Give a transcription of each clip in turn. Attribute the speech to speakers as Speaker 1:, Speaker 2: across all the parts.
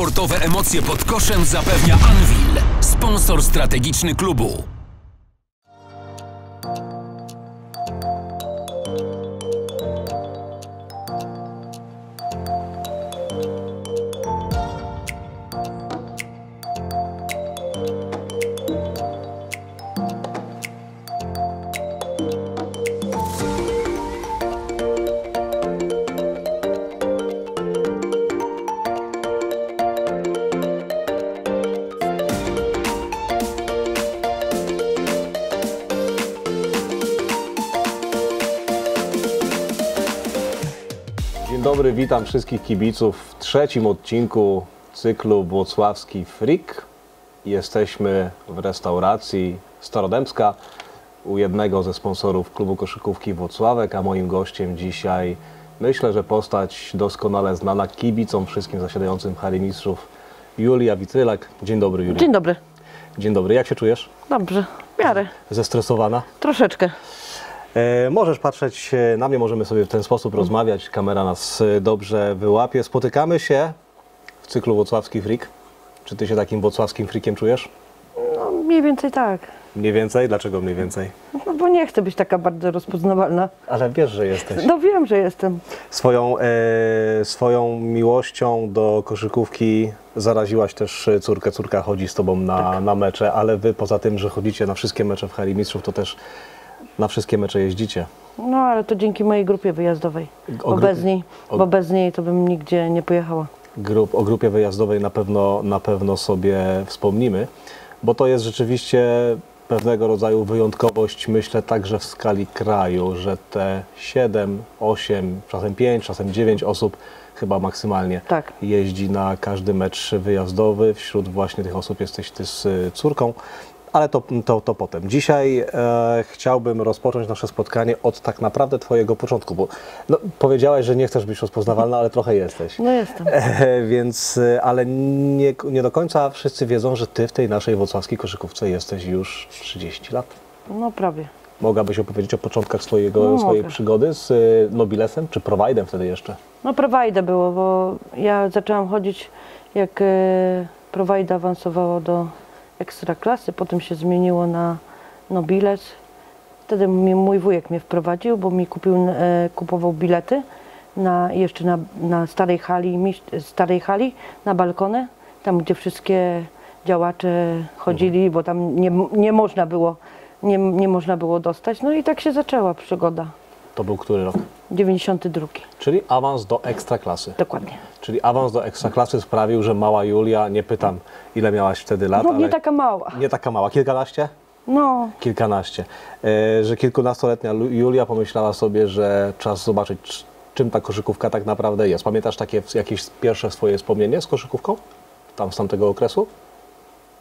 Speaker 1: Sportowe emocje pod koszem zapewnia Anvil, sponsor strategiczny klubu.
Speaker 2: Witam wszystkich kibiców w trzecim odcinku cyklu Włocławski Freak. Jesteśmy w restauracji Starodębska u jednego ze sponsorów klubu koszykówki Włocławek, a moim gościem dzisiaj myślę, że postać doskonale znana kibicom wszystkim zasiadającym w hali mistrzów Julia Witrylak. Dzień dobry Julia.
Speaker 3: Dzień dobry.
Speaker 2: Dzień dobry, jak się czujesz?
Speaker 3: Dobrze, w miarę.
Speaker 2: Zestresowana?
Speaker 3: Troszeczkę.
Speaker 2: E, możesz patrzeć na mnie, możemy sobie w ten sposób rozmawiać. Kamera nas e, dobrze wyłapie. Spotykamy się w cyklu Włocławski Freak. Czy ty się takim włocławskim freakiem czujesz?
Speaker 3: No, mniej więcej tak.
Speaker 2: Mniej więcej? Dlaczego mniej więcej?
Speaker 3: No, bo nie chcę być taka bardzo rozpoznawalna.
Speaker 2: Ale wiesz, że jesteś.
Speaker 3: No wiem, że jestem.
Speaker 2: Swoją, e, swoją miłością do koszykówki zaraziłaś też e, córkę. Córka chodzi z tobą na, na mecze, ale wy poza tym, że chodzicie na wszystkie mecze w hali mistrzów, to też na wszystkie mecze jeździcie.
Speaker 3: No ale to dzięki mojej grupie wyjazdowej.
Speaker 2: O
Speaker 3: Bo
Speaker 2: grupie-
Speaker 3: bez niej,
Speaker 2: o-
Speaker 3: bo bez niej to bym nigdzie nie pojechała.
Speaker 2: grup, o grupie wyjazdowej na pewno, na pewno sobie wspomnimy, bo to jest rzeczywiście pewnego rodzaju wyjątkowość, myślę także w skali kraju, że te 7, 8, czasem 5, czasem 9 osób chyba maksymalnie
Speaker 3: Tak.
Speaker 2: jeździ na każdy mecz wyjazdowy. Wśród właśnie tych osób jesteś ty z córką. Ale to, to, to potem. Dzisiaj e, chciałbym rozpocząć nasze spotkanie od tak naprawdę Twojego początku, bo no, powiedziałaś, że nie chcesz być rozpoznawalna, ale trochę jesteś.
Speaker 3: No jestem.
Speaker 2: E, Więc, e, ale nie, nie do końca wszyscy wiedzą, że ty w tej naszej włocławskiej koszykówce jesteś już 30 lat.
Speaker 3: No prawie.
Speaker 2: Mogłabyś opowiedzieć o początkach swojego,
Speaker 3: No,
Speaker 2: swojej
Speaker 3: mogę.
Speaker 2: przygody z e, Nobilesem, czy Providem wtedy jeszcze?
Speaker 3: No prowajda było, bo ja zaczęłam chodzić jak e, prowajda awansowało do ekstraklasy, potem się zmieniło na nobiles. Wtedy mi, mój wujek mnie wprowadził, bo mi kupił, e, kupował bilety na, jeszcze na, na starej, hali, starej hali, na balkony, tam gdzie wszystkie działacze chodzili, bo tam nie, nie można było nie, nie można było dostać. No i tak się zaczęła przygoda.
Speaker 2: To był który rok?
Speaker 3: 92.
Speaker 2: Czyli awans do ekstraklasy.
Speaker 3: Dokładnie.
Speaker 2: Czyli awans do ekstraklasy sprawił, że mała Julia, nie pytam ile miałaś wtedy lat,
Speaker 3: No
Speaker 2: ale
Speaker 3: nie taka mała.
Speaker 2: nie taka mała, kilkanaście?
Speaker 3: No,
Speaker 2: Kilkanaście. E, że kilkunastoletnia Julia pomyślała sobie, że czas zobaczyć, czym ta koszykówka tak naprawdę jest. Pamiętasz takie jakieś pierwsze swoje wspomnienie z koszykówką? Tam z tamtego okresu?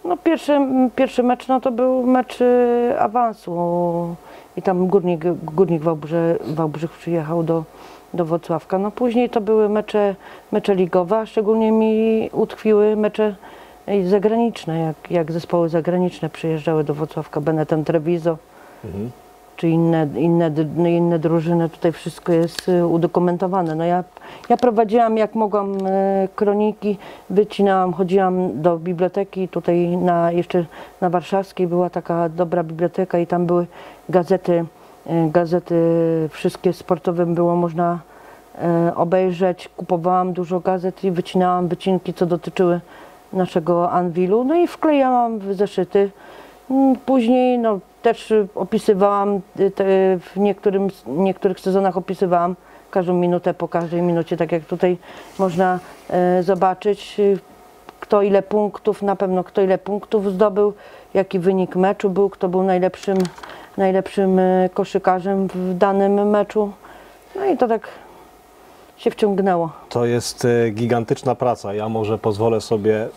Speaker 3: No pierwszy, pierwszy mecz no to był mecz y, awansu i tam Górnik, Górnik Wałbrzych przyjechał do, do Wrocławka. No później to były mecze, mecze ligowe, a szczególnie mi utkwiły mecze y, zagraniczne, jak, jak zespoły zagraniczne przyjeżdżały do Wrocławka, Benetton Treviso.
Speaker 2: Mhm.
Speaker 3: Czy inne, inne, inne drużyny, tutaj wszystko jest y, udokumentowane. No ja, ja prowadziłam jak mogłam y, kroniki, wycinałam, chodziłam do biblioteki, tutaj na, jeszcze na Warszawskiej była taka dobra biblioteka i tam były gazety, y, gazety wszystkie sportowe było można obejrzeć. Kupowałam dużo gazet i wycinałam wycinki, co dotyczyły naszego Anwilu, no i wklejałam w zeszyty. Mm, Później no, też opisywałam, y, w niektórym, niektórych sezonach opisywałam każdą minutę po każdej minucie, tak jak tutaj można e, zobaczyć, y, kto ile punktów, na pewno kto ile punktów zdobył, jaki wynik meczu był, kto był najlepszym, najlepszym e, koszykarzem w danym meczu. No i to tak się wciągnęło.
Speaker 2: To jest e, gigantyczna praca. Ja może pozwolę sobie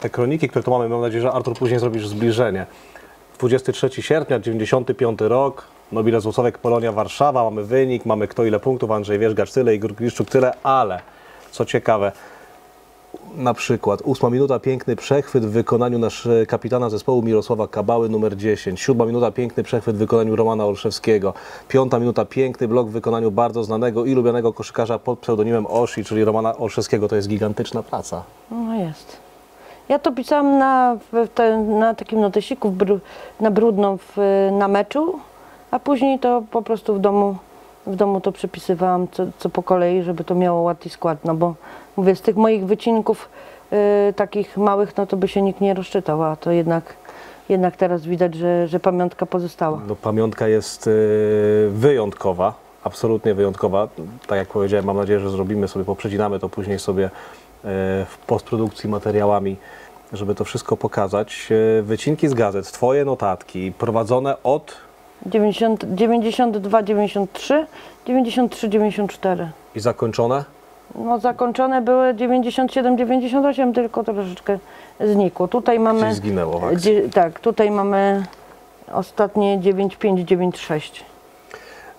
Speaker 2: te kroniki, które tu mamy, mam nadzieję, że Artur później zrobisz zbliżenie. 23 sierpnia, 95 rok, Nobiles Włocławek, Polonia, Warszawa, mamy wynik, mamy kto ile punktów, Andrzej Wierzgacz tyle, Igor Gliszczuk tyle, ale co ciekawe, na przykład ósma minuta, piękny przechwyt w wykonaniu nasz e, kapitana zespołu Mirosława Kabały numer 10. Siódma minuta, piękny przechwyt w wykonaniu Romana Olszewskiego. Piąta minuta, piękny blok w wykonaniu bardzo znanego i lubianego koszykarza pod pseudonimem Oshi, czyli Romana Olszewskiego. To jest gigantyczna praca.
Speaker 3: No jest. Ja to pisałam na, na takim notesiku na brudno w, na meczu, a później to po prostu w domu, w domu to przepisywałam co, co po kolei, żeby to miało ład i skład. No bo mówię, z tych moich wycinków y, takich małych, no to by się nikt nie rozczytał, a to jednak, jednak teraz widać, że, że pamiątka pozostała.
Speaker 2: No, pamiątka jest e, wyjątkowa, absolutnie wyjątkowa. Tak jak powiedziałem, mam nadzieję, że zrobimy sobie, poprzecinamy to później sobie w postprodukcji materiałami, żeby to wszystko pokazać. E, Wycinki z gazet, Twoje notatki, prowadzone od
Speaker 3: 90, 92, 93, 93, 94.
Speaker 2: i zakończone
Speaker 3: No zakończone były 97, 98, tylko troszeczkę znikło. Tutaj mamy.
Speaker 2: gdzieś zginęło w akcji.
Speaker 3: Dzie, tak, tutaj mamy ostatnie 95, 96.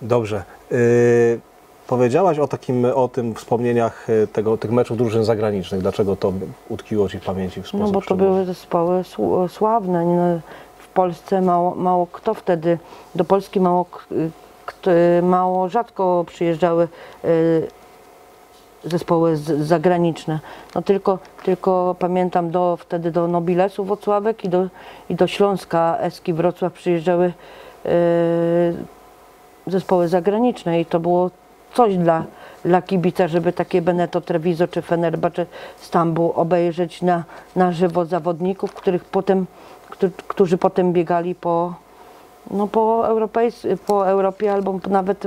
Speaker 2: Dobrze. Y, powiedziałaś o takim, o tym wspomnieniach y, tego, tych meczów drużyn zagranicznych. Dlaczego to utkwiło Ci w pamięci w sposób
Speaker 3: No bo to były zespoły sł- sławne. No, w Polsce mało, mało kto wtedy, do Polski mało, kto, mało rzadko przyjeżdżały zespoły zagraniczne. No tylko, tylko pamiętam do, wtedy do Nobilesu Wrocławek i do, i do Śląska Eski Wrocław przyjeżdżały zespoły zagraniczne i to było coś dla, dla kibica, żeby takie Beneto Treviso czy Fenerbahce Stambuł obejrzeć na, na żywo zawodników, których potem, którzy, którzy potem biegali po, no po, Europejs, po Europie albo nawet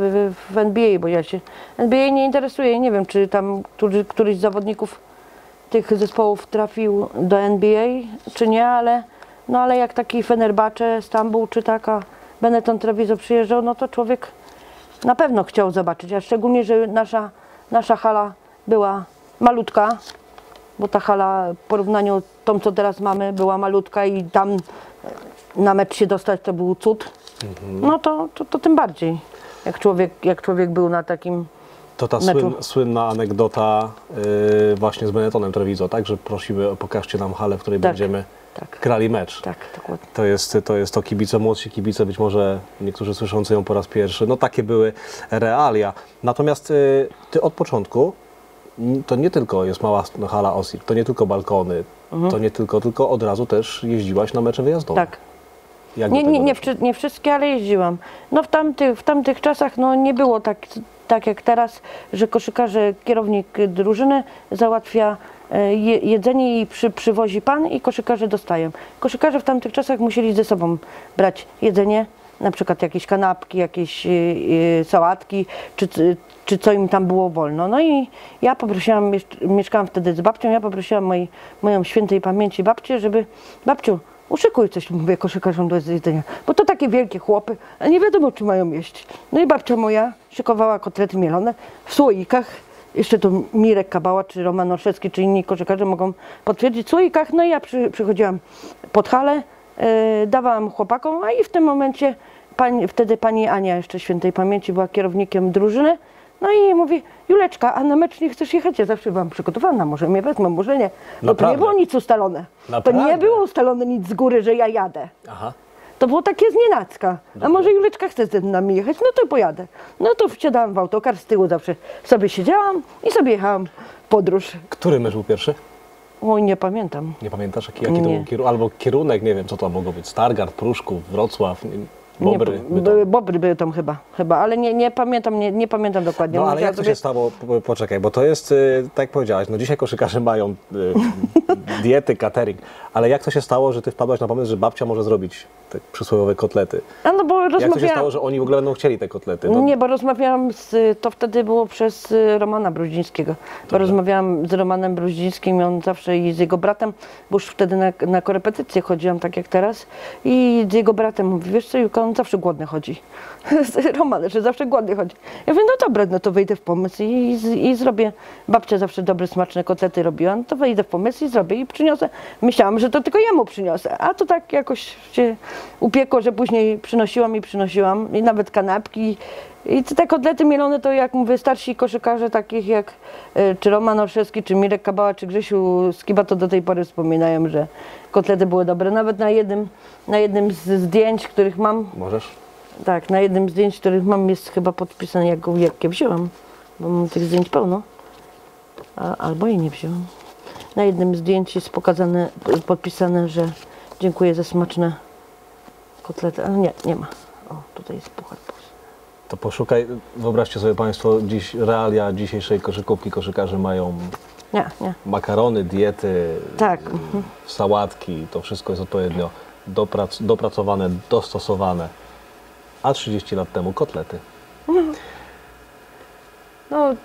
Speaker 3: w, NBA, bo ja się NBA nie interesuje nie wiem, czy tam którzy, któryś z zawodników tych zespołów trafił do NBA, czy nie, ale, no ale jak taki Fenerbahce, Stambuł, czy taka Benetton Treviso przyjeżdżał, no to człowiek na pewno chciał zobaczyć, a szczególnie, że nasza, nasza hala była malutka, bo ta hala w porównaniu z tą, co teraz mamy, była malutka i tam na mecz się dostać to był cud, no to, to, to tym bardziej, jak człowiek, jak człowiek był na takim,
Speaker 2: To ta
Speaker 3: meczu.
Speaker 2: słyn, słynna anegdota y, właśnie z Benetonem Treviso, tak? Że prosimy, pokażcie nam halę, w której
Speaker 3: Tak.
Speaker 2: będziemy
Speaker 3: tak,
Speaker 2: grali mecz.
Speaker 3: tak, dokładnie.
Speaker 2: To jest, to jest to kibice, młodsi kibice, być może niektórzy słyszący ją po raz pierwszy. No takie były realia. Natomiast y, ty od początku, to nie tylko jest mała no, hala Osir, to nie tylko balkony, to nie tylko, tylko od razu też jeździłaś na mecze wyjazdowe.
Speaker 3: Tak.
Speaker 2: Jak
Speaker 3: Nie, nie, nie, nie wszystkie, ale jeździłam. No w tamtych, w tamtych czasach no, nie było tak, tak jak teraz, że koszykarze, kierownik drużyny załatwia jedzenie i przy, przywozi pan i koszykarze dostają. Koszykarze w tamtych czasach musieli ze sobą brać jedzenie, na przykład jakieś kanapki, jakieś e, e, sałatki, czy, czy co im tam było wolno. No i ja poprosiłam, mieszk- mieszkałam wtedy z babcią, ja poprosiłam moją świętej pamięci babcię, żeby babciu, uszykuj coś, mówię koszykarzom do jedzenia, bo to takie wielkie chłopy, a nie wiadomo, czy mają jeść. No i babcia moja szykowała kotlety mielone w słoikach, jeszcze to Mirek Kabała, czy Roman Olszewski, czy inni koszykarze mogą potwierdzić, w słoikach, no i ja przy, przychodziłam pod halę, e, dawałam chłopakom, a i w tym momencie pani, wtedy pani Ania jeszcze świętej pamięci była kierownikiem drużyny, no i mówi, Juleczka, a na mecz nie chcesz jechać? Ja zawsze byłam przygotowana, może mnie wezmą, może nie. Bo to nie było nic ustalone. To
Speaker 2: Naprawdę?
Speaker 3: nie było ustalone nic z góry, że ja jadę.
Speaker 2: Aha.
Speaker 3: To było takie znienacka. A może Juleczka chce z nami jechać? No to pojadę. No to wsiadałam w autokar, z tyłu zawsze sobie siedziałam i sobie jechałam w podróż.
Speaker 2: Który mecz był pierwszy?
Speaker 3: Oj, nie pamiętam.
Speaker 2: Nie pamiętasz, jaki, jaki to
Speaker 3: Nie.
Speaker 2: był kierunek? Albo kierunek, nie wiem, co to mogło być. Stargard, Pruszków, Wrocław, nie-
Speaker 3: Nie,
Speaker 2: Bobry. Bytom.
Speaker 3: były, bobry były tam chyba, chyba ale nie, nie pamiętam, nie, nie pamiętam dokładnie.
Speaker 2: No ale
Speaker 3: Musiałam
Speaker 2: jak to
Speaker 3: sobie-
Speaker 2: się stało? Po- Poczekaj, bo to jest, y, tak jak powiedziałaś, no dzisiaj koszykarze mają y, diety, catering, ale jak to się stało, że ty wpadłaś na pomysł, że babcia może zrobić te przysłowiowe kotlety?
Speaker 3: A no bo
Speaker 2: Jak to się stało, że oni w ogóle będą chcieli te kotlety? No,
Speaker 3: Nie, bo rozmawiałam z, to wtedy było przez y, Romana Bruździńskiego, bo rozmawiałam z Romanem Bruździńskim i on zawsze i z jego bratem, bo już wtedy na, na korepetycje chodziłam tak jak teraz i z jego bratem mówi, wiesz co Julka, on zawsze głodny chodzi. Roman, że zawsze głodny chodzi. Ja mówię, no dobra, no to wejdę w pomysł i, i, i zrobię, babcia zawsze dobre, smaczne kotlety robiła, no to wejdę w pomysł i zrobię i przyniosę. Myślałam, że to tylko jemu przyniosę, a to tak jakoś się upiekło, że później przynosiłam i przynosiłam. I nawet kanapki. I te kotlety mielone to jak mówię, starsi koszykarze takich jak e, czy Roman Olszewski, czy Mirek Kabała, czy Grzesiu Skiba to do tej pory wspominają, że kotlety były dobre. Nawet na jednym, na jednym z zdjęć, których mam,
Speaker 2: Możesz?
Speaker 3: tak, na jednym z zdjęć, których mam jest chyba podpisane jak, jak je wzięłam, bo mam tych zdjęć pełno. A, albo i nie wzięłam. Na jednym zdjęciu jest pokazane, podpisane, że dziękuję za smaczne kotlety. Ale nie, nie ma. O, tutaj jest puchar.
Speaker 2: To poszukaj, wyobraźcie sobie Państwo, dziś realia dzisiejszej koszykówki. Koszykarze mają
Speaker 3: Nie, nie.
Speaker 2: makarony, diety,
Speaker 3: Tak.
Speaker 2: sałatki, to wszystko jest odpowiednio doprac dopracowane, dostosowane. A 30 lat temu kotlety.
Speaker 3: No,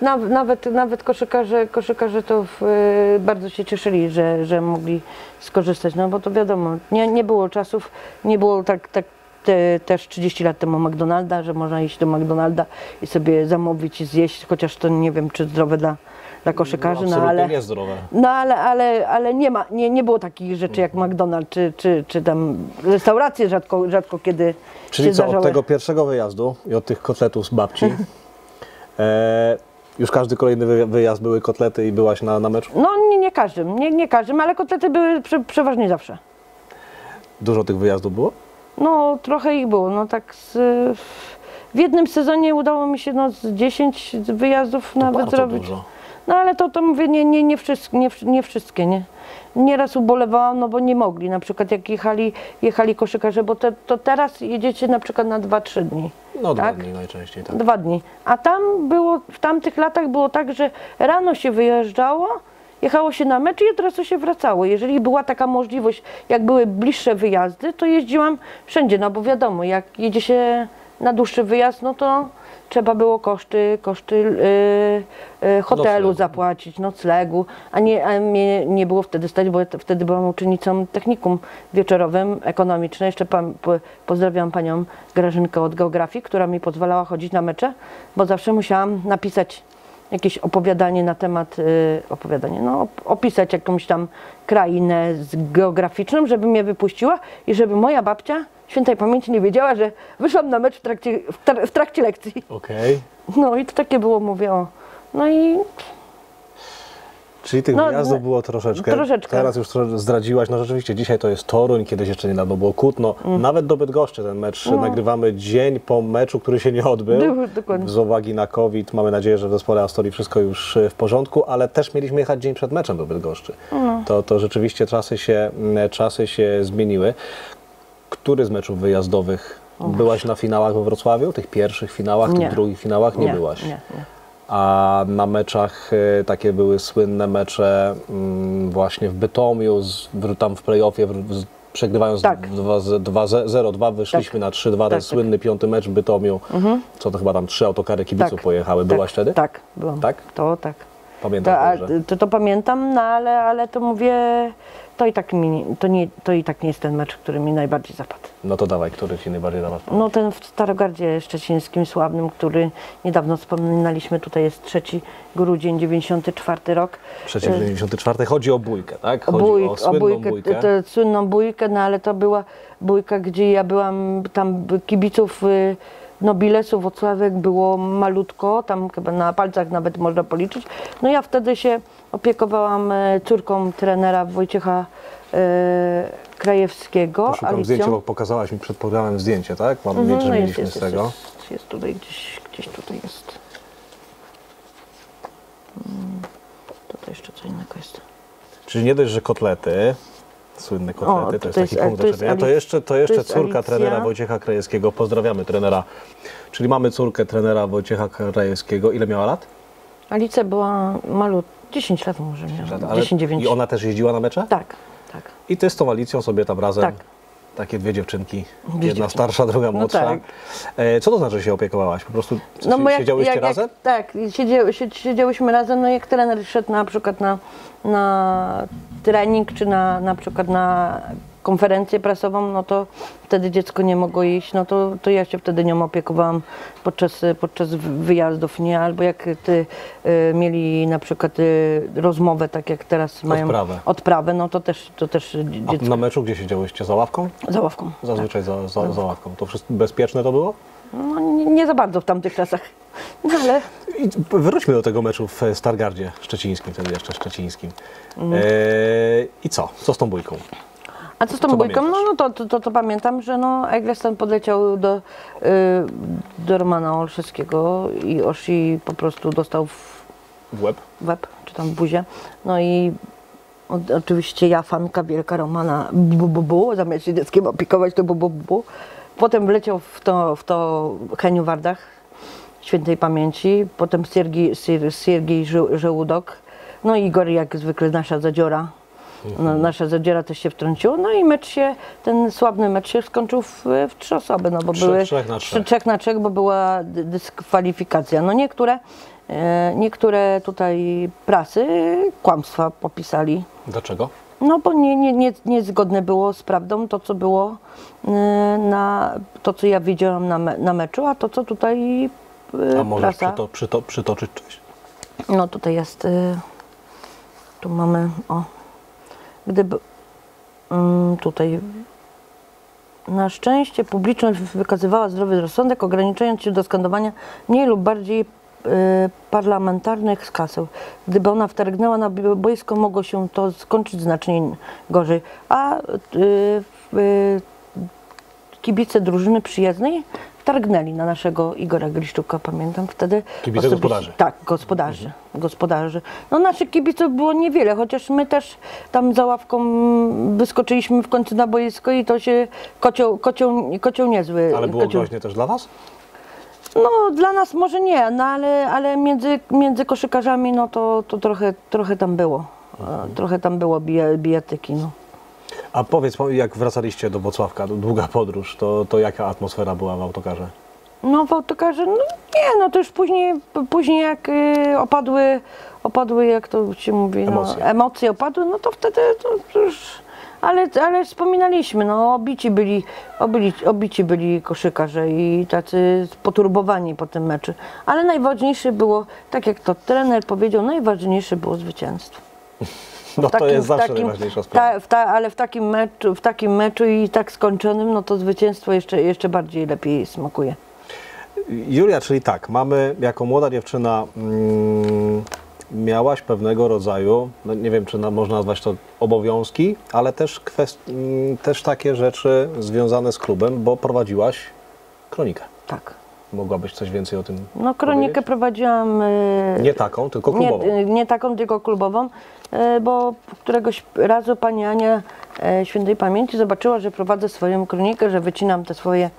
Speaker 3: naw, nawet, nawet koszykarze, koszykarze to w, y, bardzo się cieszyli, że, że mogli skorzystać, no bo to wiadomo, nie, nie było czasów, nie było tak, tak te, też 30 lat temu McDonalda, że można iść do McDonalda i sobie zamówić i zjeść, chociaż to nie wiem, czy zdrowe dla, dla koszykarzy, no,
Speaker 2: absolutnie
Speaker 3: ale... No ale, ale, ale nie, ma, nie, nie było takich rzeczy jak McDonald's czy, czy, czy tam restauracje rzadko, rzadko kiedy
Speaker 2: Czyli
Speaker 3: się
Speaker 2: co, od
Speaker 3: zdarzały.
Speaker 2: tego pierwszego wyjazdu i od tych kotletów z babci, e, już każdy kolejny wy- wyjazd były kotlety i byłaś na, na meczu?
Speaker 3: No nie, nie każdym, nie, nie każdym, ale kotlety były prze, przeważnie zawsze.
Speaker 2: Dużo tych wyjazdów było?
Speaker 3: No trochę ich było, no tak z, w jednym sezonie udało mi się no, z 10 wyjazdów nawet
Speaker 2: Bardzo
Speaker 3: zrobić.
Speaker 2: dużo.
Speaker 3: No ale to, to mówię, nie, nie, nie, wszystkie, nie, nie wszystkie, nie. Nieraz ubolewałam, no bo nie mogli, na przykład jak jechali, jechali koszykarze, bo te, to teraz jedziecie na przykład na 2-3 dni.
Speaker 2: No
Speaker 3: tak?
Speaker 2: dwa dni najczęściej, tak.
Speaker 3: Dwa dni. A tam było, w tamtych latach było tak, że rano się wyjeżdżało, jechało się na mecz i od razu się wracało. Jeżeli była taka możliwość, jak były bliższe wyjazdy, to jeździłam wszędzie, no bo wiadomo, jak jedzie się na dłuższy wyjazd, no to trzeba było koszty, koszty yy, yy, hotelu
Speaker 2: Noclegu.
Speaker 3: zapłacić, noclegu, a nie, a mnie nie było wtedy stać, bo ja wtedy byłam uczennicą technikum wieczorowym ekonomiczne. Jeszcze pan, po, pozdrawiam panią Grażynkę od geografii, która mi pozwalała chodzić na mecze, bo zawsze musiałam napisać jakieś opowiadanie na temat, y, opowiadanie, no op- opisać jakąś tam krainę z geograficzną, żeby mnie wypuściła i żeby moja babcia świętej pamięci nie wiedziała, że wyszłam na mecz w trakcie, w, tra- w trakcie lekcji.
Speaker 2: Okej.
Speaker 3: No i to takie było, mówię o. No i
Speaker 2: Czyli tych
Speaker 3: No,
Speaker 2: wyjazdów
Speaker 3: no,
Speaker 2: było troszeczkę.
Speaker 3: troszeczkę.
Speaker 2: Teraz już zdradziłaś, no rzeczywiście dzisiaj to jest Toruń, kiedyś jeszcze niedawno było Kutno.
Speaker 3: Mm.
Speaker 2: Nawet do Bydgoszczy ten mecz nagrywamy dzień po meczu, który się nie odbył.
Speaker 3: Był, dokładnie.
Speaker 2: Z uwagi na COVID mamy nadzieję, że w zespole Astorii wszystko już e, w porządku, ale też mieliśmy jechać dzień przed meczem do Bydgoszczy.
Speaker 3: No.
Speaker 2: To, to rzeczywiście czasy się, czasy się zmieniły. Który z meczów wyjazdowych byłaś na finałach we Wrocławiu? Tych pierwszych finałach,
Speaker 3: Nie.
Speaker 2: tych drugich finałach? Nie, byłaś.
Speaker 3: Nie, nie.
Speaker 2: A na meczach e, takie były słynne mecze mm, właśnie w Bytomiu, z, tam w playoffie, przegrywając
Speaker 3: Tak.
Speaker 2: 2-0-2 wyszliśmy na 3-2, ten
Speaker 3: tak.
Speaker 2: słynny piąty mecz w Bytomiu, co to chyba tam trzy autokary kibiców
Speaker 3: Tak.
Speaker 2: pojechały. Byłaś
Speaker 3: tak,
Speaker 2: wtedy?
Speaker 3: Tak, byłam.
Speaker 2: Tak?
Speaker 3: To tak.
Speaker 2: Pamiętam
Speaker 3: To,
Speaker 2: dobrze.
Speaker 3: to, to pamiętam, no ale, ale to mówię, to i, tak mi, to, nie, to i tak nie jest ten mecz, który mi najbardziej zapadł.
Speaker 2: No to dawaj, który Ci najbardziej na Was
Speaker 3: No ten w Starogardzie Szczecińskim sławnym, który niedawno wspominaliśmy, tutaj jest 3 grudzień 94 rok.
Speaker 2: Przeciw 94. Chodzi o bójkę, tak? Chodzi
Speaker 3: Bójk,
Speaker 2: o słynną
Speaker 3: bójkę,
Speaker 2: bójkę.
Speaker 3: Tę słynną bójkę, no ale to była bójka, gdzie ja byłam, tam kibiców y, Nobilesu Wocławek było malutko, tam chyba na palcach nawet można policzyć. No ja wtedy się opiekowałam e, córką trenera Wojciecha e, Krajewskiego,
Speaker 2: Poszukam zdjęcia, bo pokazałaś mi przed programem zdjęcie, tak? Mam
Speaker 3: Mhm,
Speaker 2: mieć, że
Speaker 3: no jest,
Speaker 2: mieliśmy
Speaker 3: jest,
Speaker 2: z
Speaker 3: jest,
Speaker 2: tego.
Speaker 3: Jest, jest tutaj gdzieś, gdzieś tutaj jest. Mm, Tutaj jeszcze co innego jest.
Speaker 2: Czyli nie dość, że kotlety, słynne kotlety,
Speaker 3: O,
Speaker 2: to jest taki punkt
Speaker 3: to jest
Speaker 2: zaczepienia, to jeszcze, to jeszcze
Speaker 3: to
Speaker 2: córka
Speaker 3: Alicja.
Speaker 2: trenera Wojciecha Krajewskiego. Pozdrawiamy trenera. Czyli mamy córkę trenera Wojciecha Krajewskiego. Ile miała lat?
Speaker 3: Alicja była malut, 10 lat może miała,
Speaker 2: Ale-
Speaker 3: 10-9.
Speaker 2: I ona też jeździła na mecze?
Speaker 3: Tak, tak.
Speaker 2: I ty z tą Alicją sobie tam razem,
Speaker 3: Tak.
Speaker 2: Takie dwie dziewczynki, jedna
Speaker 3: dziewczynki.
Speaker 2: starsza, druga
Speaker 3: No
Speaker 2: młodsza.
Speaker 3: tak.
Speaker 2: E, co to znaczy, że się opiekowałaś? Po prostu no,
Speaker 3: jak-
Speaker 2: siedziałyście
Speaker 3: jak-
Speaker 2: razem?
Speaker 3: Jak, tak, siedziały, siedzi- siedziałyśmy razem, no jak trener szedł na przykład na, na trening, czy na, na przykład na konferencję prasową, no to wtedy dziecko nie mogło iść, no to, to ja się wtedy nią opiekowałam podczas, podczas wyjazdów, nie? Albo jak ty y, mieli na przykład y, rozmowę, tak jak teraz mają
Speaker 2: Odprawę.
Speaker 3: odprawę, no to też, to też
Speaker 2: A
Speaker 3: dziecko
Speaker 2: na meczu gdzie siedziałyście? Za ławką?
Speaker 3: za ławką.
Speaker 2: Zazwyczaj za, za, za ławką. To wszystko bezpieczne to było?
Speaker 3: No, nie, nie za bardzo w tamtych czasach, no ale
Speaker 2: I wróćmy do tego meczu w Stargardzie szczecińskim, wtedy jeszcze szczecińskim.
Speaker 3: Mhm.
Speaker 2: E, I co? Co z tą bójką?
Speaker 3: A co z tą
Speaker 2: Co
Speaker 3: bójką? No,
Speaker 2: pamiętasz?
Speaker 3: no to, to, to, to pamiętam, że no Eggleston podleciał do, y, do Romana Olszewskiego i Oshi po prostu dostał w
Speaker 2: W łeb?
Speaker 3: łeb, czy tam w buzię. No i o, oczywiście ja, fanka wielka Romana, bu, bu, bu, zamiast się dzieckiem opiekować, to bu, bu, bu. Potem wleciał w to, w to Heniu Wardach, świętej pamięci, potem Siergiej, Żołudok, no i Igor jak zwykle nasza zadziora. No, nasza zadziora też się wtrąciło, no i mecz się, ten sławny mecz się skończył w, w trzy osoby, no bo
Speaker 2: Trzech-
Speaker 3: były
Speaker 2: trzech na trzech.
Speaker 3: trzech na trzech, bo była dy- dyskwalifikacja. No niektóre, e, niektóre tutaj prasy kłamstwa popisali.
Speaker 2: Dlaczego?
Speaker 3: No bo nie, nie, nie, niezgodne było z prawdą to, co było e, na, to, co ja widziałam na, me, na meczu, a to, co tutaj e,
Speaker 2: A możesz
Speaker 3: prasa...
Speaker 2: przyto, przyto, przytoczyć coś?
Speaker 3: No tutaj jest, tu mamy, o, gdyby, mm, tutaj, na szczęście publiczność wykazywała zdrowy rozsądek, ograniczając się do skandowania mniej lub bardziej y, parlamentarnych skaseł. Gdyby ona wtargnęła na boisko, mogło się to skończyć znacznie gorzej. A y, y, kibice drużyny przyjezdnej wtargnęli na naszego Igora Gliszczuka, pamiętam wtedy.
Speaker 2: Kibice
Speaker 3: osobiście-
Speaker 2: gospodarzy.
Speaker 3: Tak, gospodarzy. gospodarzy. No naszych kibiców było niewiele, chociaż my też tam za ławką wyskoczyliśmy w końcu na boisko i to się kocioł, kocioł, kocioł niezły.
Speaker 2: Ale było
Speaker 3: kocioł,
Speaker 2: groźnie też dla was?
Speaker 3: no dla nas może nie, no ale, ale między, między koszykarzami no to, to trochę, trochę tam było. E, Trochę tam było bijatyki, no.
Speaker 2: A powiedz, jak wracaliście do Wrocławka, długa podróż, to, to jaka atmosfera była w autokarze?
Speaker 3: No w autokarze, no nie, no to już później, później jak y, opadły, opadły, jak to się mówi, no,
Speaker 2: Emocje.
Speaker 3: emocje opadły, no to wtedy to, to już, ale, ale wspominaliśmy, no obici byli, obici, obici byli koszykarze i tacy poturbowani po tym meczu, ale najważniejsze było, tak jak to trener powiedział, najważniejsze było zwycięstwo.
Speaker 2: No
Speaker 3: W
Speaker 2: to
Speaker 3: takim-
Speaker 2: jest zawsze
Speaker 3: takim-
Speaker 2: najważniejsza sprawa.
Speaker 3: Ta, w ta, ale w takim, meczu, w takim meczu i tak skończonym, no to zwycięstwo jeszcze, jeszcze bardziej lepiej smakuje.
Speaker 2: Julia, czyli tak, mamy jako młoda dziewczyna mm, miałaś pewnego rodzaju, no nie wiem czy na, można nazwać to obowiązki, ale też, kwest, mm, też takie rzeczy związane z klubem, bo prowadziłaś kronikę.
Speaker 3: Tak.
Speaker 2: Mogłabyś coś więcej o tym
Speaker 3: No kronikę
Speaker 2: powiedzieć?
Speaker 3: prowadziłam y,
Speaker 2: Nie taką, tylko
Speaker 3: nie,
Speaker 2: klubową.
Speaker 3: y, nie taką, tylko klubową, bo któregoś razu pani Ania e, świętej pamięci zobaczyła, że prowadzę swoją kronikę, że wycinam te swoje,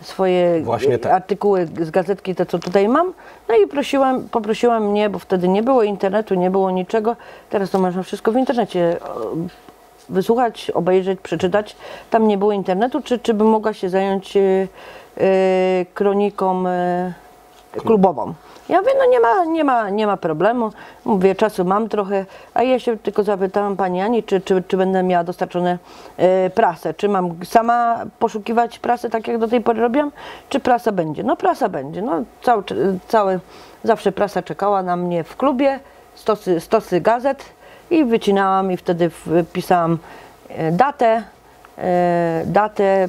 Speaker 3: swoje
Speaker 2: te.
Speaker 3: artykuły z gazetki, te co tutaj mam. No i prosiłam, poprosiła mnie, bo wtedy nie było internetu, nie było niczego. Teraz to można wszystko w internecie o, wysłuchać, obejrzeć, przeczytać. Tam nie było internetu, czy, czy bym mogła się zająć kroniką klubową. Ja mówię, no nie ma, nie ma, nie ma problemu. Mówię, czasu mam trochę, a ja się tylko zapytałam pani Ani, czy, czy, czy będę miała dostarczone y, prasę, czy mam sama poszukiwać prasy, tak jak do tej pory robiłam, czy prasa będzie. No prasa będzie, no cały, cały, zawsze prasa czekała na mnie w klubie, stosy, stosy gazet i wycinałam i wtedy wpisałam e, datę, e, datę,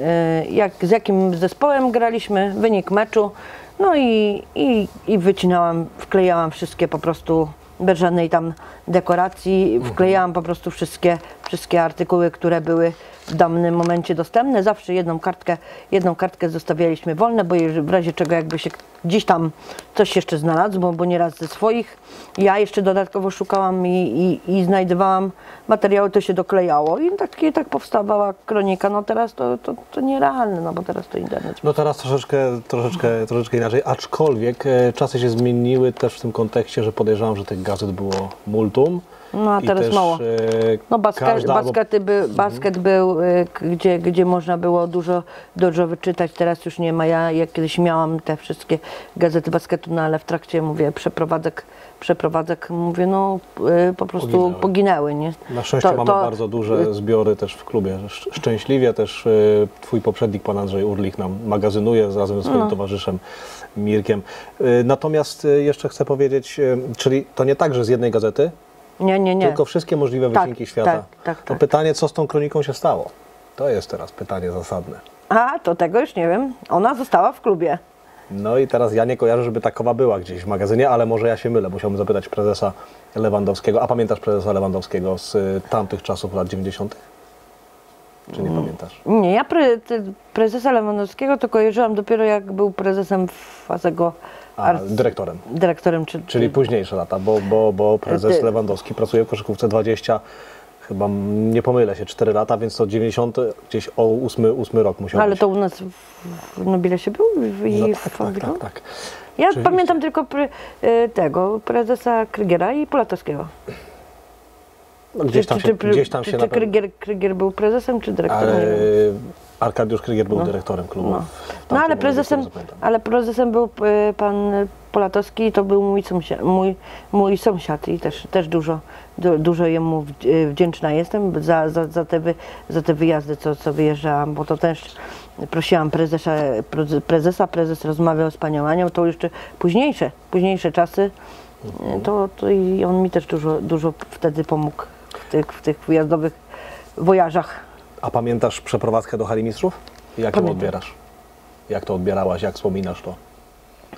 Speaker 3: e, jak, z jakim zespołem graliśmy, wynik meczu, no i, i, i wycinałam, wklejałam wszystkie po prostu bez żadnej tam dekoracji, wklejałam po prostu wszystkie, wszystkie artykuły, które były w danym momencie dostępne. Zawsze jedną kartkę, jedną kartkę zostawialiśmy wolne, bo w razie czego jakby się gdzieś tam coś jeszcze znalazło, bo, bo nieraz ze swoich. Ja jeszcze dodatkowo szukałam i, i, i znajdowałam materiały, to się doklejało i tak, i tak powstawała kronika. No teraz to, to, to nierealne, no bo teraz to internet.
Speaker 2: No teraz troszeczkę, troszeczkę, troszeczkę inaczej, aczkolwiek e, czasy się zmieniły też w tym kontekście, że podejrzewam, że tych gazet było multum фантом
Speaker 3: No, a teraz
Speaker 2: też,
Speaker 3: mało.
Speaker 2: e,
Speaker 3: No basket,
Speaker 2: każda albo-
Speaker 3: by, basket był, y, k- gdzie, gdzie można było dużo, dużo wyczytać, teraz już nie ma. Ja jak kiedyś miałam te wszystkie gazety basketu, no ale w trakcie, mówię, przeprowadzek, przeprowadzek mówię, no y, po prostu
Speaker 2: Poginęły.
Speaker 3: poginęły, nie?
Speaker 2: Na szczęście
Speaker 3: To-
Speaker 2: mamy
Speaker 3: to-
Speaker 2: bardzo duże zbiory też w klubie. Szcz- Szczęśliwie też y, twój poprzednik, pan Andrzej Urlich, nam magazynuje razem ze swoim
Speaker 3: No.
Speaker 2: towarzyszem Mirkiem. Y, Natomiast y, jeszcze chcę powiedzieć, y, czyli to nie tak, że z jednej gazety,
Speaker 3: Nie, nie, nie.
Speaker 2: tylko wszystkie możliwe
Speaker 3: Tak,
Speaker 2: wycinki świata.
Speaker 3: tak, tak,
Speaker 2: To
Speaker 3: tak.
Speaker 2: pytanie, co z tą kroniką się stało? To jest teraz pytanie zasadne.
Speaker 3: A, to tego już nie wiem. Ona została w klubie.
Speaker 2: No i teraz ja nie kojarzę, żeby takowa była gdzieś w magazynie, ale może ja się mylę. Musiałbym zapytać prezesa Lewandowskiego. A pamiętasz prezesa Lewandowskiego z y, tamtych czasów lat 90.? Czy nie
Speaker 3: Mm.
Speaker 2: pamiętasz?
Speaker 3: Nie, ja pre, prezesa Lewandowskiego to kojarzyłam dopiero jak był prezesem Fazego,
Speaker 2: A, dyrektorem.
Speaker 3: dyrektorem. Czy,
Speaker 2: Czyli późniejsze lata, bo, bo, bo prezes
Speaker 3: Ty-
Speaker 2: Lewandowski pracuje w koszykówce 20, chyba nie pomylę się, 4 lata, więc to 90, gdzieś o 8, 8 rok musiał
Speaker 3: Ale
Speaker 2: być.
Speaker 3: to u nas w, Nobilesie był w, i
Speaker 2: no,
Speaker 3: w
Speaker 2: tak, tak, tak, tak.
Speaker 3: Ja pamiętam tylko pre, tego, prezesa Krygiera i Polatowskiego.
Speaker 2: No, gdzieś tam
Speaker 3: czy,
Speaker 2: się,
Speaker 3: czy,
Speaker 2: gdzieś tam
Speaker 3: czy,
Speaker 2: się
Speaker 3: czy
Speaker 2: na pewno...
Speaker 3: Krygier, Krygier był prezesem czy dyrektorem?
Speaker 2: Arkadiusz Krygier był
Speaker 3: No.
Speaker 2: dyrektorem klubu.
Speaker 3: No. No ale prezesem, ale prezesem był y, pan Polatowski i to był mój sąsiad, mój, mój sąsiad i też, też dużo, du, dużo jemu wdz- wdzięczna jestem za, za, za, te, wy, za te wyjazdy, co, co wyjeżdżałam, bo to też prosiłam prezesa, preze- prezesa, prezes rozmawiał z panią Anią, to jeszcze późniejsze, późniejsze czasy,
Speaker 2: Mhm.
Speaker 3: y, to, to i on mi też dużo, dużo wtedy pomógł w tych, w tych wyjazdowych wojażach.
Speaker 2: A pamiętasz przeprowadzkę do Hali Mistrzów? Jak ją
Speaker 3: Pamiętam.
Speaker 2: odbierasz? Jak to odbierałaś? Jak wspominasz to?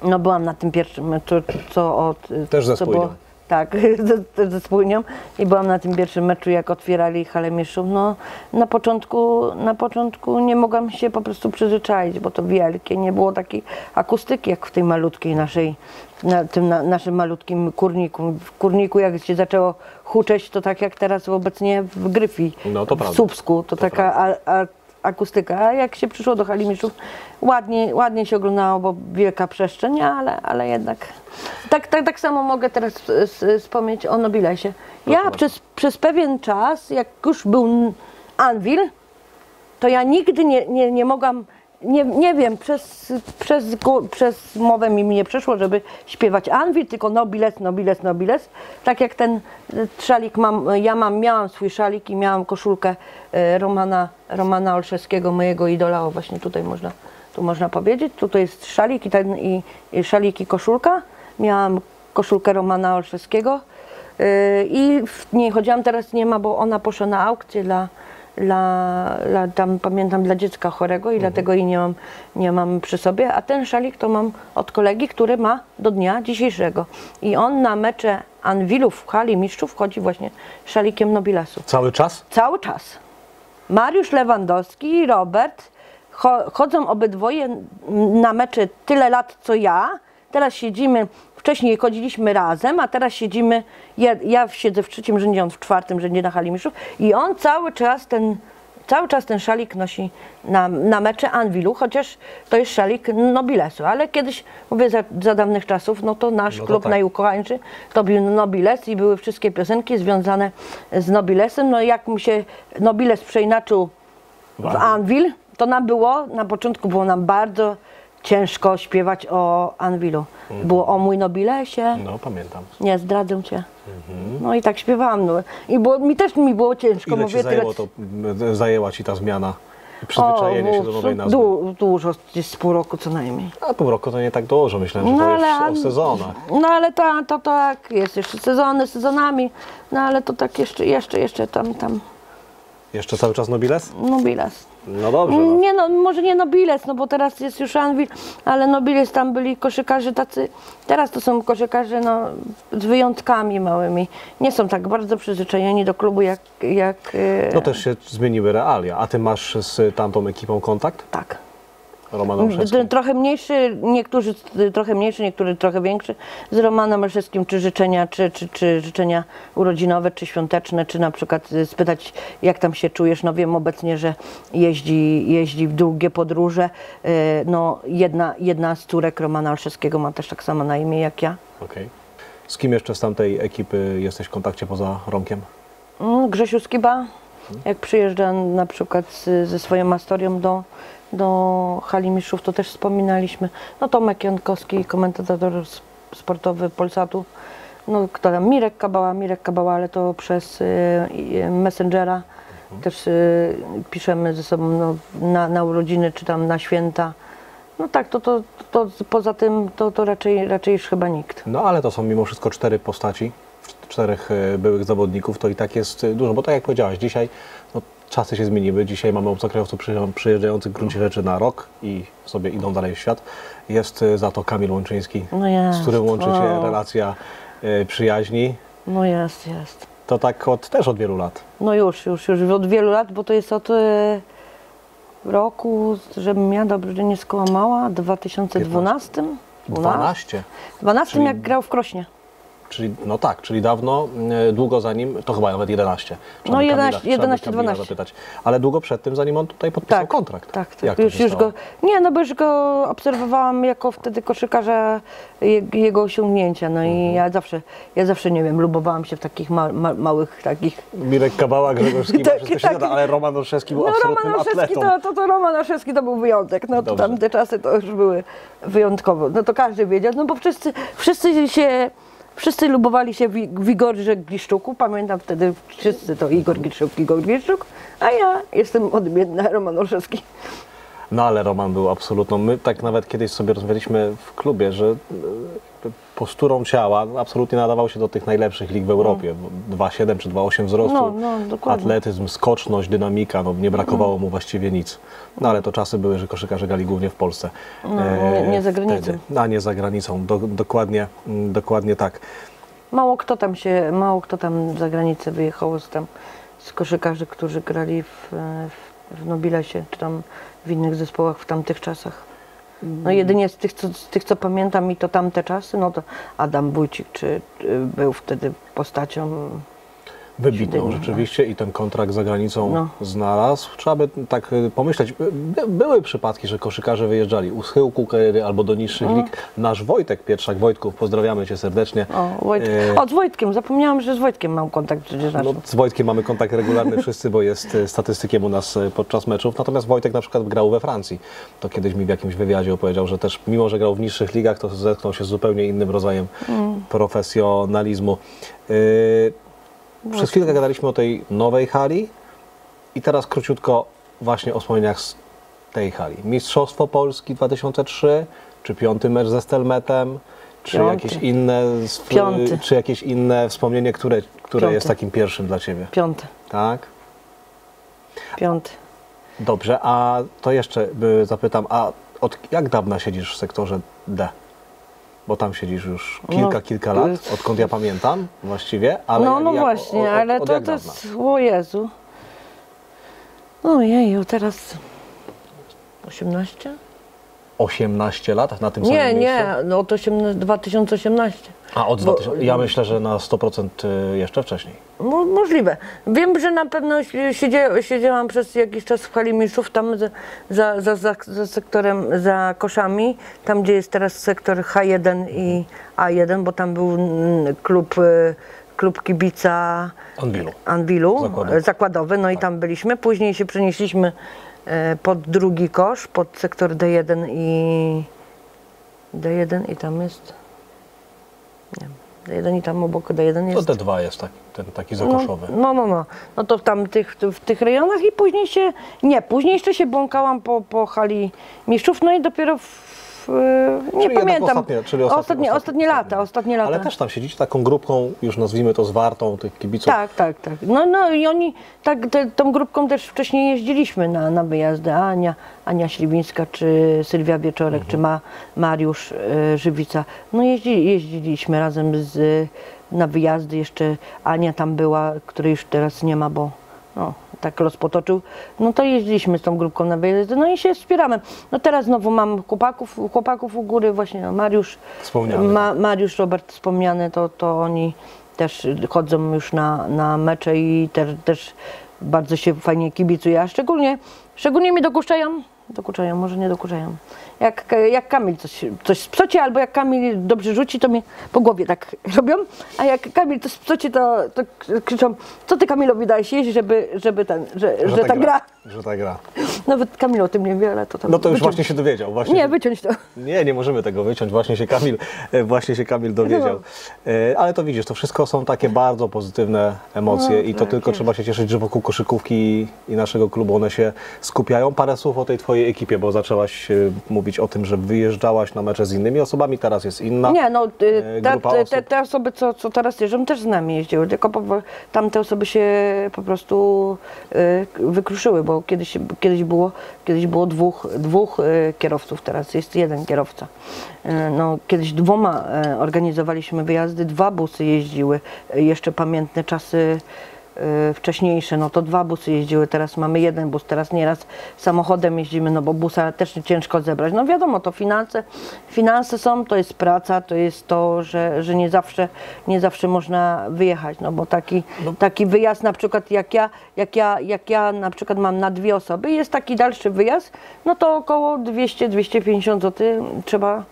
Speaker 3: No byłam na tym pierwszym meczu, co od...
Speaker 2: Też ze Spójnią.
Speaker 3: Tak, ze, też ze Spójnią i byłam na tym pierwszym meczu, jak otwierali halę Mieszów. No na początku, na początku nie mogłam się po prostu przyzwyczaić, bo to wielkie, nie było takiej akustyki jak w tej malutkiej naszej, na tym na, naszym malutkim kurniku. W kurniku jak się zaczęło huczeć, to tak jak teraz obecnie w Gryfi,
Speaker 2: No, to
Speaker 3: w
Speaker 2: prawda.
Speaker 3: Słupsku, to,
Speaker 2: To
Speaker 3: taka a, a, akustyka. A jak się przyszło do hali Mieszów, ładnie, ładnie się oglądało, bo wielka przestrzeń, ale, ale jednak. Tak, tak, tak samo mogę teraz wspomnieć o Nobilesie. Ja
Speaker 2: bardzo.
Speaker 3: przez, przez pewien czas, jak już był Anvil, to ja nigdy nie, nie, nie mogłam, nie, nie wiem, przez, przez, przez mowę mi nie przeszło, żeby śpiewać Anvil, tylko Nobiles, Nobiles, Nobiles. Tak jak ten y, szalik mam, ja mam, miałam swój szalik i miałam koszulkę y, Romana, Romana Olszewskiego, mojego idola, o właśnie tutaj można, tu można powiedzieć. Tutaj jest szalik i, ten, i, i szalik i koszulka. Miałam koszulkę Romana Olszewskiego. Yy, I w niej chodziłam, teraz nie ma, bo ona poszła na aukcję dla, dla, dla tam pamiętam, dla dziecka chorego i dlatego jej nie mam, nie mam przy sobie. A ten szalik to mam od kolegi, który ma do dnia dzisiejszego. I on na mecze Anwilów w hali mistrzów chodzi właśnie szalikiem Nobilesu.
Speaker 2: Cały czas?
Speaker 3: Cały czas. Mariusz Lewandowski i Robert cho- chodzą obydwoje na mecze tyle lat co ja. Teraz siedzimy, wcześniej chodziliśmy razem, a teraz siedzimy, ja, ja siedzę w trzecim rzędzie, on w czwartym rzędzie na hali mistrzów i on cały czas ten, cały czas ten szalik nosi na, na mecze Anwilu, chociaż to jest szalik Nobilesu, ale kiedyś, mówię za, za dawnych czasów, no to nasz
Speaker 2: No to
Speaker 3: klub
Speaker 2: tak.
Speaker 3: najukochańszy to był Nobiles i były wszystkie piosenki związane z Nobilesem. No jak mu się Nobiles przeinaczył w Anvil, to nam było, na początku było nam bardzo ciężko śpiewać o Anvilu.
Speaker 2: Mhm.
Speaker 3: Było o mój Nobilesie,
Speaker 2: No, pamiętam.
Speaker 3: nie zdradzę cię. No i tak śpiewałam. No. I było, mi też mi było ciężko.
Speaker 2: Ile
Speaker 3: mówię,
Speaker 2: ci zajęło
Speaker 3: tyle-
Speaker 2: to, m, zajęła ci ta zmiana? Przyzwyczajenie się do
Speaker 3: o,
Speaker 2: nowej nazwy?
Speaker 3: du, dużo, z pół roku co najmniej.
Speaker 2: A pół roku to nie tak dużo, myślałem, że
Speaker 3: No
Speaker 2: to
Speaker 3: ale-
Speaker 2: jest o sezonach.
Speaker 3: No ale to, to tak, jest jeszcze sezony, sezonami, no ale to tak jeszcze, jeszcze, jeszcze tam, tam,
Speaker 2: Jeszcze cały czas Nobiles?
Speaker 3: Nobiles.
Speaker 2: No dobrze. No.
Speaker 3: Nie no, może nie Nobiles, no bo teraz jest już Anvil, ale Nobiles tam byli koszykarze tacy, teraz to są koszykarze no, z wyjątkami małymi. Nie są tak bardzo przyzwyczajeni do klubu jak, jak e,
Speaker 2: no też się zmieniły realia. A ty masz z tamtą ekipą kontakt?
Speaker 3: tak.
Speaker 2: Roman Olszewski?
Speaker 3: D- Trochę mniejszy, niektórzy trochę mniejszy, niektórzy trochę większy. Z Romanem Olszewskim czy życzenia, czy, czy, czy życzenia urodzinowe, czy świąteczne, czy na przykład y, spytać, jak tam się czujesz. No wiem obecnie, że jeździ, jeździ w długie podróże. Y, No jedna, jedna z córek Romana Olszewskiego ma też tak samo na imię jak ja.
Speaker 2: Okej. Z kim jeszcze z tamtej ekipy jesteś w kontakcie poza Romkiem?
Speaker 3: Mm, Grzesiu Skiba, jak przyjeżdża na przykład ze swoją Astorią do, do hali mistrzów, to też wspominaliśmy. No Tomek Jankowski, komentator sportowy Polsatu. No kto tam? Mirek Kabała, Mirek Kabała, ale to przez y, y, Messengera. Też y, piszemy ze sobą no, na, na urodziny czy tam na święta. No tak, to, to, to poza tym to, to raczej, raczej już chyba nikt.
Speaker 2: No ale to są mimo wszystko cztery postaci, cz- czterech e, byłych zawodników, to i tak jest e, dużo, bo tak jak powiedziałaś, dzisiaj czasy się zmieniły, dzisiaj mamy obcokrajowców przyjeżdża- przyjeżdżających w gruncie rzeczy na rok i sobie idą dalej w świat. Jest e, za to Kamil Łączyński,
Speaker 3: No jest.
Speaker 2: z którym łączy się relacja e, przyjaźni.
Speaker 3: No jest, jest.
Speaker 2: To tak od, też od wielu lat.
Speaker 3: No już, już, już od wielu lat, bo to jest od e, roku, żebym ja dobrze nie skłamała, 2012?
Speaker 2: 12.
Speaker 3: 12
Speaker 2: Czyli-
Speaker 3: jak grał w Krośnie.
Speaker 2: Czyli, no tak, czyli dawno, e, długo zanim, to chyba nawet 11. Trzeba
Speaker 3: No,
Speaker 2: by
Speaker 3: 11,
Speaker 2: Kamila- trzeba by
Speaker 3: 11,
Speaker 2: Kamila
Speaker 3: 12.
Speaker 2: zapytać. Ale długo przed tym, zanim on tutaj podpisał
Speaker 3: Tak,
Speaker 2: kontrakt.
Speaker 3: Tak, tak.
Speaker 2: To
Speaker 3: już, już go, nie, no bo już go obserwowałam jako wtedy koszykarza, je, jego osiągnięcia. No
Speaker 2: Mhm.
Speaker 3: i ja zawsze, ja zawsze, nie wiem, lubowałam się w takich ma, ma, małych takich
Speaker 2: Mirek Kabała, Grzegorz Skiba,
Speaker 3: Tak,
Speaker 2: wszystko się
Speaker 3: tak.
Speaker 2: ale Roman Olszewski był
Speaker 3: No
Speaker 2: absolutnym
Speaker 3: Roman Olszewski
Speaker 2: atletą.
Speaker 3: to, to, to Roman Olszewski to był wyjątek. No to
Speaker 2: Dobrze.
Speaker 3: tamte czasy to już były wyjątkowo. No to każdy wiedział, no bo wszyscy, wszyscy się, wszyscy lubowali się w w Igorze Gliszczuku. Pamiętam wtedy wszyscy to Igor Gliszczuk, Igor Gliszczuk, a ja jestem odmienna Roman Olszewski.
Speaker 2: No ale Roman był absolutną. My tak nawet kiedyś sobie rozmawialiśmy w klubie, że posturą ciała absolutnie nadawał się do tych najlepszych lig w Europie. 2,7 czy 2,8 wzrostu.
Speaker 3: No, no.
Speaker 2: Atletyzm, skoczność, dynamika, no nie brakowało mu właściwie nic. No ale to czasy były, że koszykarze grali głównie w Polsce.
Speaker 3: No, nie- nie za granicą.
Speaker 2: wtedy. A nie za granicą, do, dokładnie, mm, dokładnie tak.
Speaker 3: Mało kto tam się, mało kto tam za granicę wyjechał z tam z koszykarzy, którzy grali w, w, w Nobilesie, czy tam w innych zespołach w tamtych czasach. No jedynie z tych, co, z tych, co pamiętam i to tamte czasy, no to Adam Wójcik, czy, czy był wtedy postacią,
Speaker 2: Wybitną rzeczywiście i ten kontrakt za granicą
Speaker 3: No.
Speaker 2: znalazł. Trzeba by tak y, pomyśleć. By, były przypadki, że koszykarze wyjeżdżali u schyłku kariery albo do niższych
Speaker 3: No.
Speaker 2: lig. Nasz Wojtek Pietrzak, Wojtków, pozdrawiamy Cię serdecznie.
Speaker 3: o, Wojt...
Speaker 2: E,
Speaker 3: o z Wojtkiem, zapomniałam, że z Wojtkiem mam kontakt przecież.
Speaker 2: No, z Wojtkiem mamy kontakt regularny wszyscy, bo jest y, statystykiem u nas y, podczas meczów. Natomiast Wojtek na przykład grał we Francji. To kiedyś mi w jakimś wywiadzie opowiedział, że też mimo, że grał w niższych ligach, to zetknął się z zupełnie innym rodzajem
Speaker 3: Mm.
Speaker 2: profesjonalizmu. Y, przez chwilkę gadaliśmy o tej nowej hali i teraz króciutko właśnie o wspomnieniach z tej hali. Mistrzostwo Polski 2003, czy piąty mecz ze Stelmetem, czy
Speaker 3: Piąty.
Speaker 2: jakieś inne,
Speaker 3: Piąty.
Speaker 2: czy jakieś inne wspomnienie, które, które
Speaker 3: Piąty.
Speaker 2: jest takim pierwszym dla Ciebie?
Speaker 3: Piąty,
Speaker 2: Tak?
Speaker 3: piąty.
Speaker 2: Dobrze, a to jeszcze y, zapytam, a od jak dawna siedzisz w sektorze D? Bo tam siedzisz już kilka,
Speaker 3: No,
Speaker 2: kilka lat,
Speaker 3: y-
Speaker 2: odkąd ja pamiętam właściwie, ale
Speaker 3: no,
Speaker 2: jak,
Speaker 3: no
Speaker 2: jak,
Speaker 3: właśnie,
Speaker 2: od, od,
Speaker 3: ale to, to jest, o Jezu. Ojeju, teraz 18?
Speaker 2: 18 lat na tym
Speaker 3: Nie,
Speaker 2: samym
Speaker 3: nie,
Speaker 2: miejscu?
Speaker 3: no od 18, 2018.
Speaker 2: A od
Speaker 3: Bo-
Speaker 2: 2000, ja myślę, że na 100% y, jeszcze wcześniej.
Speaker 3: Mo, możliwe. Wiem, że na pewno siedzie, siedziałam przez jakiś czas w hali mistrzów, tam za, za, za, za, za sektorem, za koszami, tam gdzie jest teraz sektor H1 i A1, bo tam był mm, klub, y, klub kibica
Speaker 2: Anwilu.
Speaker 3: Anwilu
Speaker 2: Zakładowy.
Speaker 3: zakładowy, no i tam byliśmy. Później się przenieśliśmy pod drugi kosz, pod sektor D1 i D1 i tam jest nie wiem, D1 i tam obok D1
Speaker 2: To
Speaker 3: jest
Speaker 2: D2 jest taki, ten taki zakoszowy.
Speaker 3: no, no, no. No to w tam tych, w tych rejonach i później się, nie, później jeszcze się błąkałam po, po hali mistrzów, no i dopiero w, e, nie
Speaker 2: Czyli
Speaker 3: pamiętam.
Speaker 2: ostatnie- czyli ostatnie-
Speaker 3: ostatnie,
Speaker 2: ostatnie-
Speaker 3: lata, ostatnie lata.
Speaker 2: Ale też tam siedzicie taką grupką, już nazwijmy to zwartą, tych kibiców.
Speaker 3: Tak, tak, tak. No, no i oni, tak, te, tą grupką też wcześniej jeździliśmy na, na wyjazdy. Ania, Ania Śliwińska, czy Sylwia Wieczorek, czy Ma, Mariusz e, Żywica. No jeździ, jeździliśmy razem z, na wyjazdy. Jeszcze Ania tam była, której już teraz nie ma, bo no, tak los potoczył. No to jeździliśmy z tą grupką na wyjazdy, no i się wspieramy. No teraz znowu mam chłopaków, chłopaków u góry, właśnie no, Mariusz,
Speaker 2: Wspomniany.
Speaker 3: Ma, Mariusz Robert wspomniany, to, to oni też chodzą już na, na mecze i też, też bardzo się fajnie kibicuje, a szczególnie, szczególnie mi dokuczają dokuczają, może nie dokuczają. Jak, jak Kamil coś, coś spsocie, albo jak Kamil dobrze rzuci, to mnie po głowie tak robią, a jak Kamil coś spsocie, to, to krzyczą, co ty Kamilowi dałeś jeść, żeby, żeby ten, że, że, ta gra.
Speaker 2: Że ta gra.
Speaker 3: Nawet Kamil o tym nie wie, ale to tam
Speaker 2: No to już
Speaker 3: wyciąć.
Speaker 2: właśnie się dowiedział. Właśnie
Speaker 3: Nie,
Speaker 2: się-
Speaker 3: wyciąć to.
Speaker 2: Nie, nie możemy tego wyciąć. Właśnie się Kamil, e, właśnie się Kamil dowiedział. E, Ale to widzisz, to wszystko są takie bardzo pozytywne emocje
Speaker 3: No,
Speaker 2: i to
Speaker 3: tak
Speaker 2: tylko
Speaker 3: jest.
Speaker 2: trzeba się cieszyć, że wokół koszykówki i naszego klubu one się skupiają. Parę słów o tej twojej ekipie, bo zaczęłaś e, mówić o tym, że wyjeżdżałaś na mecze z innymi osobami, teraz jest inna.
Speaker 3: Nie, no y,
Speaker 2: e,
Speaker 3: te,
Speaker 2: grupa
Speaker 3: te, osoby, co, co teraz jeżdżą, też z nami jeździły, tylko po, tamte osoby się po prostu y, wykruszyły, bo kiedyś, kiedyś, było, kiedyś było dwóch, dwóch y, kierowców, teraz jest jeden kierowca. No, kiedyś dwoma organizowaliśmy wyjazdy, dwa busy jeździły, jeszcze pamiętne czasy wcześniejsze, no to dwa busy jeździły, teraz mamy jeden bus, teraz nieraz samochodem jeździmy, no bo busa też ciężko zebrać. No wiadomo, to finanse, finanse są, to jest praca, to jest to, że, że nie, zawsze, nie zawsze można wyjechać, no bo taki, taki wyjazd na przykład jak ja, jak, ja, jak ja na przykład mam na dwie osoby, jest taki dalszy wyjazd, no to około 200-250 zł trzeba,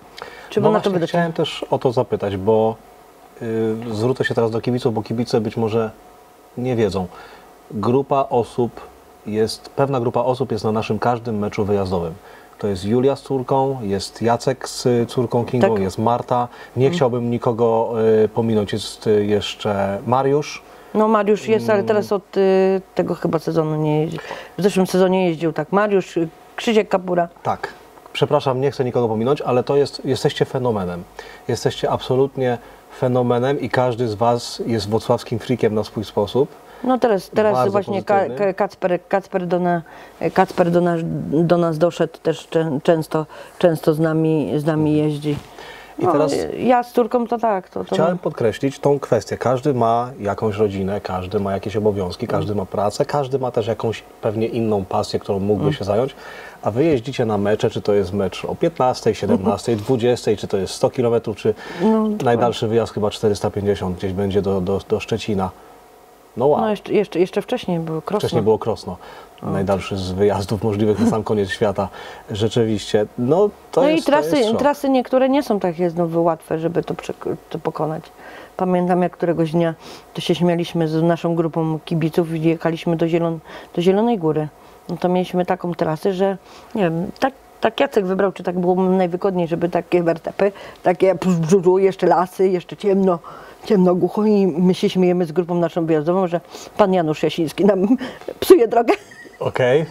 Speaker 3: trzeba
Speaker 2: no
Speaker 3: na to wydać.
Speaker 2: chciałem też o to zapytać, bo y, zwrócę się teraz do kibiców, bo kibice być może nie wiedzą. Grupa osób jest, pewna grupa osób jest na naszym każdym meczu wyjazdowym. To jest Julia z córką, jest Jacek z y, córką Kingą,
Speaker 3: Tak.
Speaker 2: jest Marta. Nie chciałbym nikogo y, pominąć. Jest y, jeszcze Mariusz.
Speaker 3: No Mariusz jest,
Speaker 2: Mm.
Speaker 3: ale teraz od y, tego chyba sezonu nie jeździ. W zeszłym sezonie jeździł tak Mariusz, y, Krzysiek Kapura.
Speaker 2: Tak. Przepraszam, nie chcę nikogo pominąć, ale to jest, jesteście fenomenem. Jesteście absolutnie fenomenem i każdy z Was jest wrocławskim freakiem na swój sposób.
Speaker 3: No teraz, teraz
Speaker 2: Bardzo
Speaker 3: właśnie
Speaker 2: pozytywny.
Speaker 3: Kacper, Kacper, do, na, Kacper do, nas, do nas doszedł, też czę, często, często z nami, z nami jeździ.
Speaker 2: I
Speaker 3: No,
Speaker 2: teraz
Speaker 3: Ja z córką to tak. To, to
Speaker 2: chciałem podkreślić tą kwestię. Każdy ma jakąś rodzinę, każdy ma jakieś obowiązki, każdy ma pracę, każdy ma też jakąś pewnie inną pasję, którą mógłby
Speaker 3: Mm.
Speaker 2: się zająć. A wy jeździcie na mecze, czy to jest mecz o 15, 17, 20, czy to jest 100 km, czy
Speaker 3: No,
Speaker 2: najdalszy wyjazd chyba 450 gdzieś będzie do, do, do Szczecina. No wow.
Speaker 3: No jeszcze, jeszcze, jeszcze wcześniej było Krosno.
Speaker 2: Wcześniej było Krosno. Najdalszy z wyjazdów możliwych na sam koniec świata. Rzeczywiście. No to
Speaker 3: no
Speaker 2: jest
Speaker 3: i trasy, trasy niektóre nie są takie znów łatwe, żeby to, to pokonać. Pamiętam jak któregoś dnia to się śmialiśmy z naszą grupą kibiców i jechaliśmy do, Zielon- do Zielonej Góry. No to mieliśmy taką trasę, że nie wiem, tak, tak Jacek wybrał, czy tak było najwygodniej, żeby takie wertepy, takie brzużu, jeszcze lasy, jeszcze ciemno, ciemno głucho i my się śmiejemy z grupą naszą wyjazdową, że pan Janusz Jasiński nam psuje drogę
Speaker 2: Okej.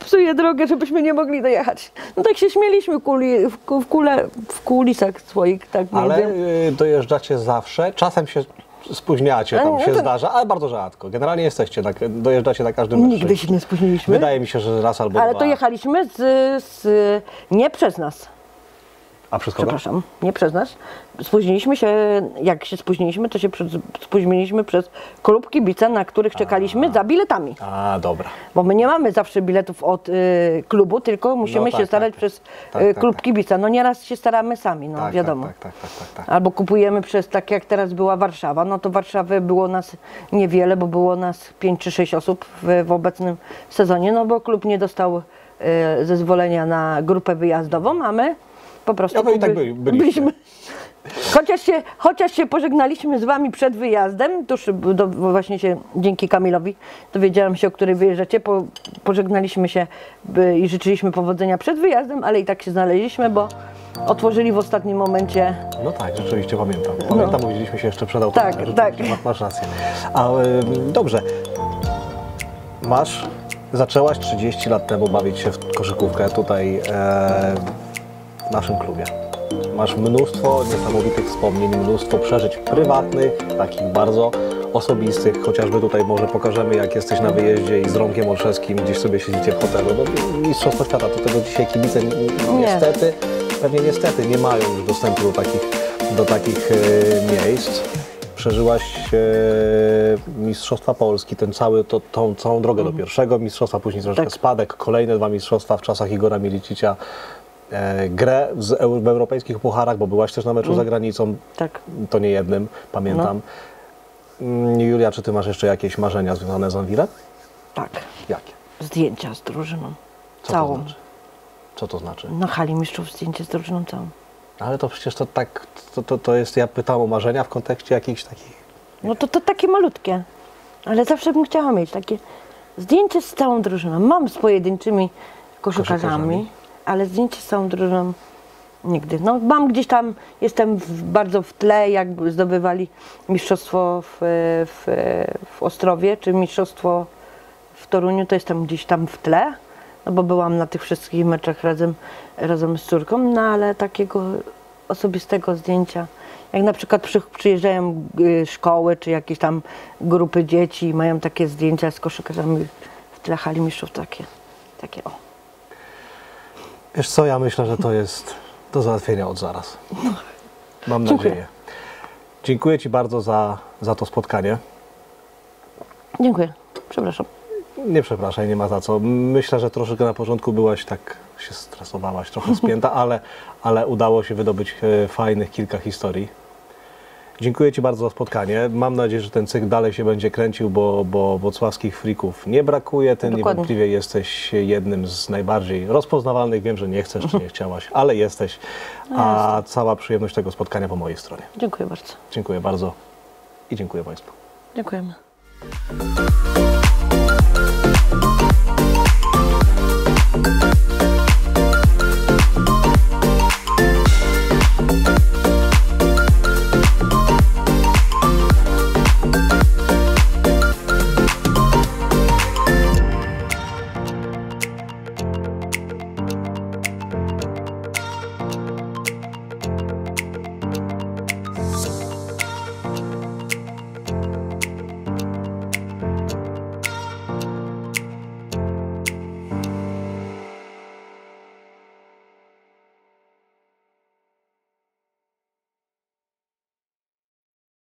Speaker 3: psuje drogę, żebyśmy nie mogli dojechać. No tak się śmieliśmy kuli, w, ku- w, kule, w kulisach swoich, tak
Speaker 2: Ale y, dojeżdżacie zawsze. Czasem się spóźniacie, tam się
Speaker 3: to-
Speaker 2: zdarza, ale bardzo rzadko. Generalnie jesteście, tak, dojeżdżacie na każdym meczu.
Speaker 3: Nigdy się nie spóźniliśmy.
Speaker 2: Wydaje mi się, że raz albo
Speaker 3: Ale
Speaker 2: dwa.
Speaker 3: to jechaliśmy z, z, nie przez nas,
Speaker 2: A przez kogo?
Speaker 3: przepraszam, nie przez nas. Spóźniliśmy się, jak się spóźniliśmy, to się przez, spóźniliśmy przez klub kibica, na których czekaliśmy za biletami.
Speaker 2: A, dobra.
Speaker 3: Bo my nie mamy zawsze biletów od y, klubu, tylko musimy
Speaker 2: No tak,
Speaker 3: się starać
Speaker 2: tak.
Speaker 3: przez
Speaker 2: Tak,
Speaker 3: y,
Speaker 2: tak,
Speaker 3: klub
Speaker 2: tak.
Speaker 3: kibica. No nieraz się staramy sami, no
Speaker 2: tak,
Speaker 3: wiadomo.
Speaker 2: Tak, tak, tak, tak.
Speaker 3: Albo kupujemy przez, tak jak teraz była Warszawa, no to Warszawy było nas niewiele, bo było nas 5 czy 6 osób w, w obecnym sezonie, no bo klub nie dostał e, zezwolenia na grupę wyjazdową, a my po prostu
Speaker 2: Ja wy i tak
Speaker 3: kupi-
Speaker 2: byli- byliście.
Speaker 3: Chociaż się, chociaż się pożegnaliśmy z wami przed wyjazdem, tuż do, właśnie się dzięki Kamilowi dowiedziałam się, o której wyjeżdżacie, po, pożegnaliśmy się i życzyliśmy powodzenia przed wyjazdem, ale i tak się znaleźliśmy, bo otworzyli w ostatnim momencie
Speaker 2: No tak, rzeczywiście pamiętam. Pamiętam, bo widzieliśmy się jeszcze przed
Speaker 3: No. Tak,
Speaker 2: autobusem.
Speaker 3: tak.
Speaker 2: Masz, rację. A, ym, dobrze. Masz, zaczęłaś 30 lat temu bawić się w koszykówkę tutaj e, w naszym klubie. Masz mnóstwo niesamowitych wspomnień, mnóstwo przeżyć prywatnych, takich bardzo osobistych. Chociażby tutaj może pokażemy, jak jesteś na wyjeździe i z Romkiem Olszewskim gdzieś sobie siedzicie w hotelu. No, Mistrzostwo Świata, do tego dzisiaj kibice ni-
Speaker 3: Nie.
Speaker 2: niestety, pewnie niestety nie mają już dostępu do takich, do takich e, miejsc. Przeżyłaś e, Mistrzostwa Polski, ten cały, to, tą całą drogę do pierwszego mistrzostwa, później troszkę
Speaker 3: Tak.
Speaker 2: spadek, kolejne dwa mistrzostwa w czasach Igora Milicicia, grę z, eu- w europejskich pucharach, bo byłaś też na meczu za granicą,
Speaker 3: tak.
Speaker 2: to nie jednym, pamiętam. Mm, Julia, czy ty masz jeszcze jakieś marzenia związane z Anwilem?
Speaker 3: Tak,
Speaker 2: Jakie?
Speaker 3: zdjęcia z drużyną.
Speaker 2: Co
Speaker 3: Całą.
Speaker 2: to znaczy? Co to znaczy?
Speaker 3: Na hali mistrzów zdjęcie z drużyną całą.
Speaker 2: Ale to przecież to tak, to, to, to jest, ja pytam o marzenia w kontekście jakichś takich...
Speaker 3: No to, to takie malutkie. Ale zawsze bym chciała mieć takie zdjęcie z całą drużyną. Mam z pojedynczymi koszykarzami,
Speaker 2: Koszykarzami.
Speaker 3: Ale zdjęcie z całą drużyną nigdy. No mam gdzieś tam, jestem w, bardzo w tle, jak zdobywali mistrzostwo w, w, w Ostrowie, czy mistrzostwo w Toruniu, to jestem gdzieś tam w tle, no bo byłam na tych wszystkich meczach razem, razem z córką, no ale takiego osobistego zdjęcia, jak na przykład przy, przyjeżdżają y, szkoły, czy jakieś tam grupy dzieci i mają takie zdjęcia z koszykarzami w tle hali mistrzów, takie, takie o.
Speaker 2: Wiesz co, ja myślę, że to jest do załatwienia od zaraz. Mam
Speaker 3: Dziękuję.
Speaker 2: nadzieję. Dziękuję Ci bardzo za, za to spotkanie.
Speaker 3: Dziękuję, przepraszam.
Speaker 2: Nie przepraszaj, nie ma za co. Myślę, że troszeczkę na początku byłaś tak, się stresowałaś, trochę spięta, ale, ale udało się wydobyć e, fajnych kilka historii. Dziękuję Ci bardzo za spotkanie. Mam nadzieję, że ten cykl dalej się będzie kręcił, bo, bo wocławskich frików nie brakuje. Ty
Speaker 3: Dokładnie.
Speaker 2: niewątpliwie jesteś jednym z najbardziej rozpoznawalnych. Wiem, że nie chcesz czy nie chciałaś, ale jesteś. A cała przyjemność tego spotkania po mojej stronie.
Speaker 3: Dziękuję bardzo.
Speaker 2: Dziękuję bardzo i dziękuję Państwu.
Speaker 3: Dziękujemy.